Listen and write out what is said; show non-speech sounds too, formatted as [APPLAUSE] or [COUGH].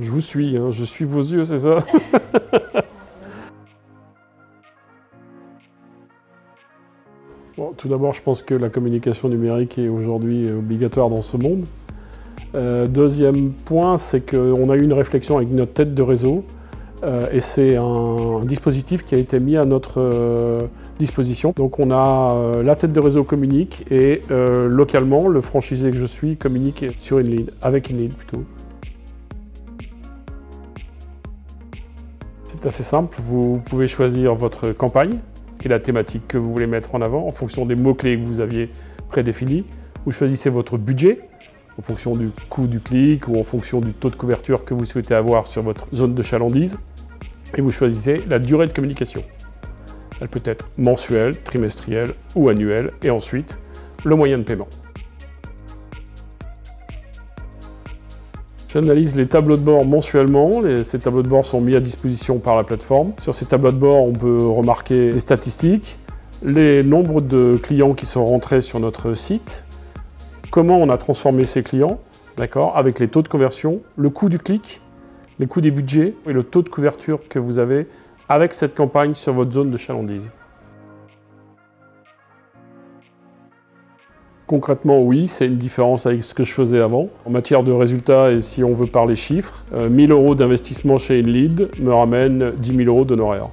Je vous suis, hein, je suis vos yeux, c'est ça? [LAUGHS] Bon, Tout d'abord, je pense que la communication numérique est aujourd'hui obligatoire dans ce monde. Euh, deuxième point, c'est qu'on a eu une réflexion avec notre tête de réseau euh, et c'est un, dispositif qui a été mis à notre euh, disposition. Donc on a la tête de réseau communique et localement, le franchisé que je suis communique sur une ligne, avec une ligne plutôt. C'est assez simple, vous pouvez choisir votre campagne et la thématique que vous voulez mettre en avant en fonction des mots-clés que vous aviez prédéfinis. Vous choisissez votre budget en fonction du coût du clic ou en fonction du taux de couverture que vous souhaitez avoir sur votre zone de chalandise. Et vous choisissez la durée de communication. Elle peut être mensuelle, trimestrielle ou annuelle. Et ensuite, le moyen de paiement. J'analyse les tableaux de bord mensuellement. ces tableaux de bord sont mis à disposition par la plateforme. Sur ces tableaux de bord, on peut remarquer les statistiques, les nombres de clients qui sont rentrés sur notre site, comment on a transformé ces clients, d'accord, avec les taux de conversion, le coût du clic, les coûts des budgets et le taux de couverture que vous avez avec cette campagne sur votre zone de chalandise. Concrètement, oui, c'est une différence avec ce que je faisais avant. En matière de résultats, et si on veut parler chiffres, 1000 euh, euros d'investissement chez InLead me ramène 10 000 euros d'honoraires.